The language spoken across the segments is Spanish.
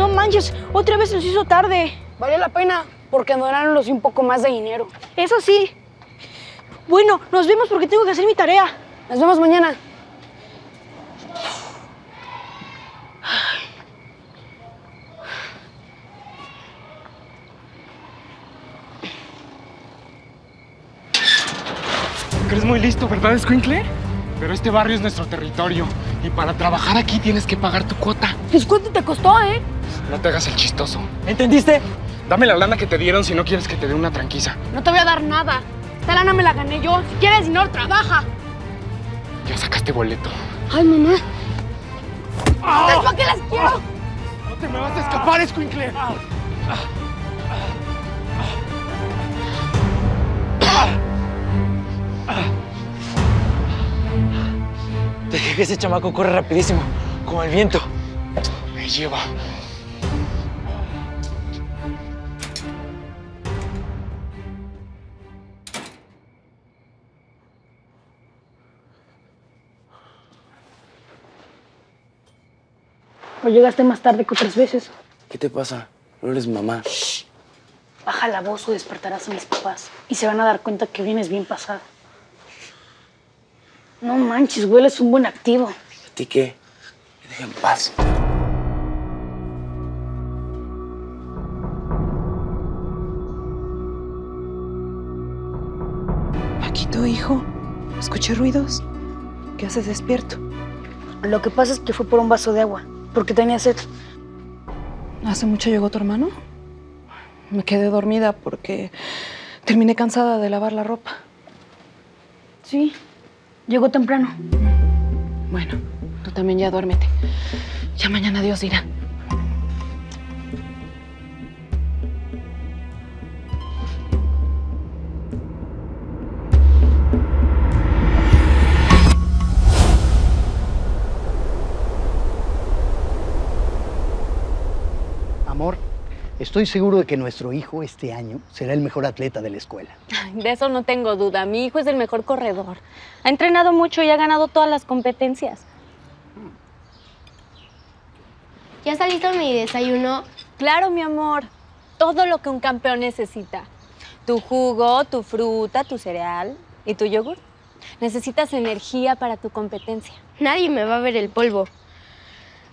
No manches, otra vez nos hizo tarde. Valió la pena, porque donaron los un poco más de dinero. Eso sí. Bueno, nos vemos porque tengo que hacer mi tarea. Nos vemos mañana. Eres muy listo, ¿verdad, Squinkle? Pero este barrio es nuestro territorio y para trabajar aquí tienes que pagar tu cuota. Pues cuánto te costó, ¿eh? No te hagas el chistoso. ¿Entendiste? Dame la lana que te dieron si no quieres que te dé una tranquisa. No te voy a dar nada. Esta lana me la gané yo. Si quieres dinero, trabaja. Ya sacaste boleto. Ay, mamá. ¿Sabes para qué las quiero? ¡No te me vas a escapar, Squinkle! Que ese chamaco corre rapidísimo, como el viento. Me lleva. O llegaste más tarde que otras veces. ¿Qué te pasa? No eres mamá. Baja la voz o despertarás a mis papás. Y se van a dar cuenta que vienes bien pasada. No manches, güey, es un buen activo. ¿A ti qué? Me deja en paz. Paquito, hijo, escuché ruidos. ¿Qué haces despierto? Lo que pasa es que fue por un vaso de agua, porque tenía sed. ¿Hace mucho llegó tu hermano? Me quedé dormida porque terminé cansada de lavar la ropa. Sí, llegó temprano. Bueno, tú también ya duérmete. Ya mañana Dios dirá. Estoy seguro de que nuestro hijo este año será el mejor atleta de la escuela. De eso no tengo duda. Mi hijo es el mejor corredor. Ha entrenado mucho y ha ganado todas las competencias. ¿Ya está listo mi desayuno? Claro, mi amor. Todo lo que un campeón necesita. Tu jugo, tu fruta, tu cereal y tu yogur. Necesitas energía para tu competencia. Nadie me va a ver el polvo.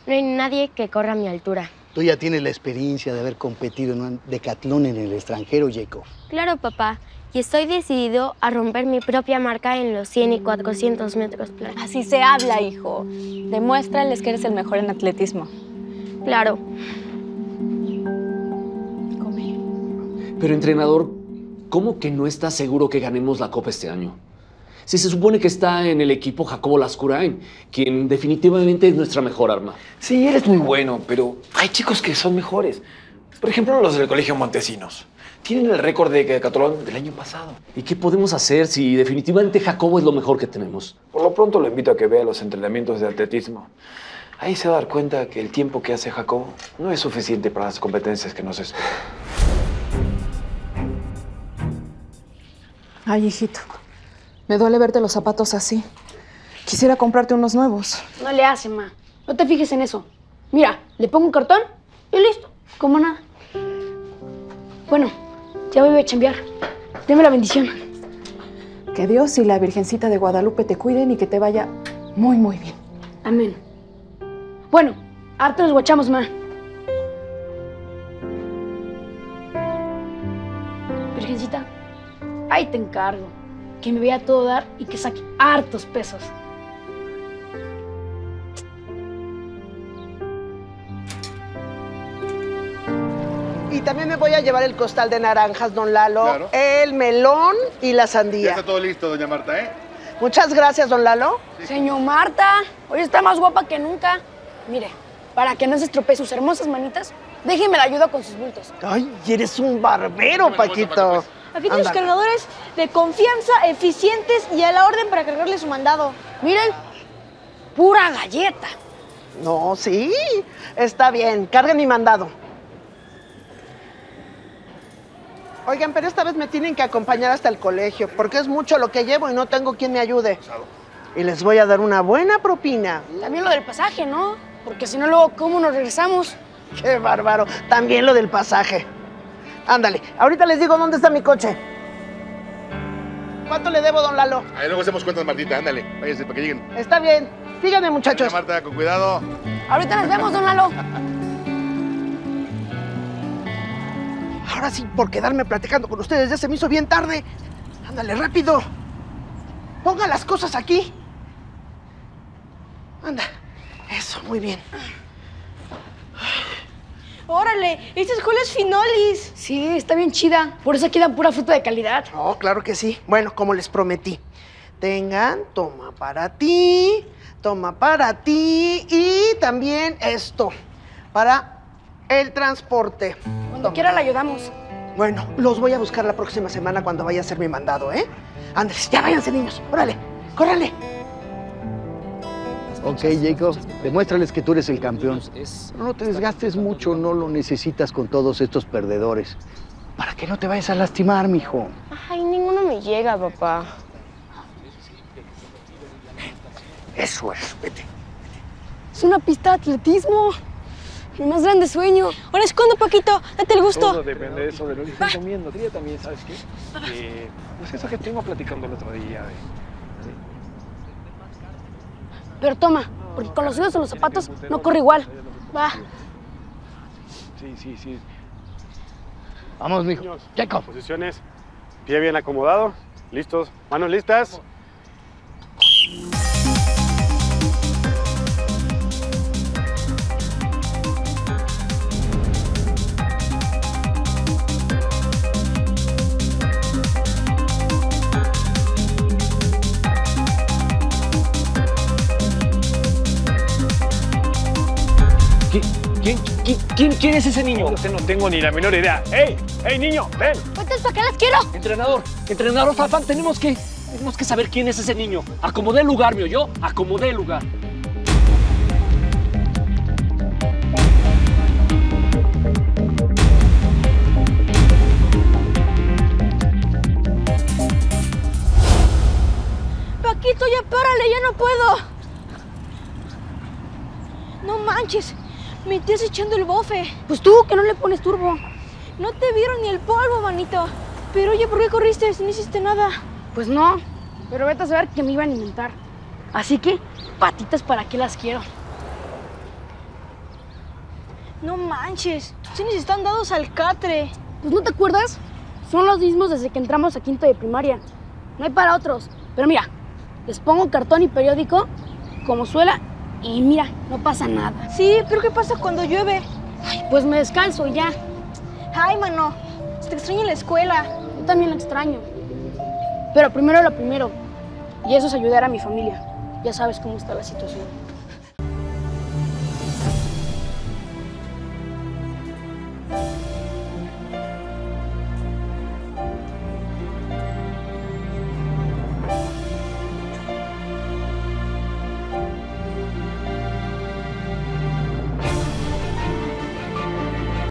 No hay nadie que corra a mi altura. Tú ya tienes la experiencia de haber competido en un decatlón en el extranjero, Jacob. Claro, papá. Y estoy decidido a romper mi propia marca en los 100 y 400 metros planos. Así se habla, hijo. Demuéstrales que eres el mejor en atletismo. Claro. Come. Pero entrenador, ¿cómo que no está seguro que ganemos la Copa este año? Si se supone que está en el equipo Jacobo Lascurain, quien definitivamente es nuestra mejor arma. Sí, eres muy bueno, pero hay chicos que son mejores. Por ejemplo, los del Colegio Montesinos. Tienen el récord de decatlón del año pasado. ¿Y qué podemos hacer si definitivamente Jacobo es lo mejor que tenemos? Por lo pronto lo invito a que vea los entrenamientos de atletismo. Ahí se va a dar cuenta que el tiempo que hace Jacobo no es suficiente para las competencias que nos esperan. Ay, hijito. Me duele verte los zapatos así. Quisiera comprarte unos nuevos. No le hace, ma. No te fijes en eso. Mira, le pongo un cartón y listo. Como nada. Bueno, ya voy a chambear. Deme la bendición. Que Dios y la Virgencita de Guadalupe te cuiden y que te vaya muy, muy bien. Amén. Bueno, harto nos guachamos, ma. Virgencita, ahí te encargo. Que me vea a todo dar y que saque hartos pesos. Y también me voy a llevar el costal de naranjas, don Lalo, el melón y la sandía. Ya está todo listo, doña Marta, ¿eh? Muchas gracias, don Lalo. Señor Marta, hoy está más guapa que nunca. Mire, para que no se estropee sus hermosas manitas, déjeme la ayuda con sus bultos. Ay, eres un barbero, Paquito. Aquí tienes Ándale. cargadores de confianza, eficientes y a la orden para cargarle su mandado. Miren, pura galleta. No, sí, está bien. Carguen mi mandado. Oigan, pero esta vez me tienen que acompañar hasta el colegio, porque es mucho lo que llevo y no tengo quien me ayude. Y les voy a dar una buena propina. También lo del pasaje, ¿no? Porque si no, luego, ¿cómo nos regresamos? Qué bárbaro. También lo del pasaje. Ándale, ahorita les digo dónde está mi coche. ¿Cuánto le debo, don Lalo? Ahí luego hacemos cuentas, Martita, ándale. Váyanse para que lleguen. Está bien. Síganme, muchachos. Marta, con cuidado. Ahorita nos vemos, don Lalo. Ahora sí, por quedarme platicando con ustedes ya se me hizo bien tarde. Ándale, rápido. Ponga las cosas aquí. Anda. Eso, muy bien. Órale, esta escuela es Finolis. Sí, está bien chida. Por eso aquí dan pura fruta de calidad. Oh, claro que sí. Bueno, como les prometí. Tengan, toma para ti, toma para ti y también esto, para el transporte. Cuando quiera la ayudamos. Bueno, los voy a buscar la próxima semana cuando vaya a hacer mi mandado, ¿eh? Andrés, ya váyanse, niños. Órale, córrale. Ok, Jacob, demuéstrales que tú eres el campeón. No te desgastes mucho, no lo necesitas con todos estos perdedores. Para que no te vayas a lastimar, mijo. Ay, ninguno me llega, papá. Eso es, vete. Es una pista de atletismo. Mi más grande sueño. Ahora es cuando, Paquito, date el gusto. Todo depende de eso, de lo que estén comiendo. Tía también, ¿sabes qué? Eh, pues eso que estuvimos platicando el otro día. de- Pero toma, porque con los dedos en los zapatos no corre igual. Va. Sí, sí, sí. Vamos, mijo. Jacob. Posiciones. Pie bien acomodado. Listos. Manos listas. ¿Quién, quién, quién, quién es ese niño? No tengo ni la menor idea. ¡Ey! ¡Ey, niño! ¡Ven! ¿Cuántas para qué las quiero? Entrenador, entrenador Farfán, tenemos que, tenemos que saber quién es ese niño. Acomodé el lugar, mío, yo acomodé el lugar. Paquito, ya párale, ya no puedo. No manches, me estás echando el bofe. Pues tú, que no le pones turbo. No te vieron ni el polvo, manito. Pero oye, ¿por qué corriste si no hiciste nada? Pues no, pero vete a saber que me iban a inventar. Así que, patitas, ¿para qué las quiero? No manches, tus tenis están dados al catre. Pues no te acuerdas, son los mismos desde que entramos a quinto de primaria. No hay para otros. Pero mira, les pongo cartón y periódico como suela y mira, no pasa nada. Sí, pero ¿qué pasa cuando llueve? Ay, pues me descalzo y ya. Ay, mano, te extraña en la escuela. Yo también lo extraño. Pero primero lo primero. Y eso es ayudar a mi familia. Ya sabes cómo está la situación.